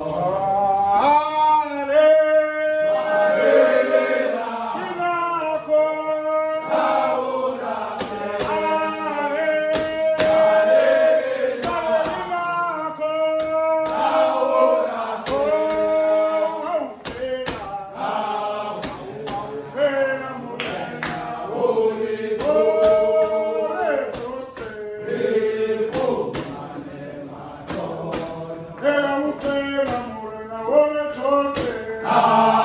Oh. la mula, la ola tose. Ah.